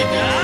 Yeah.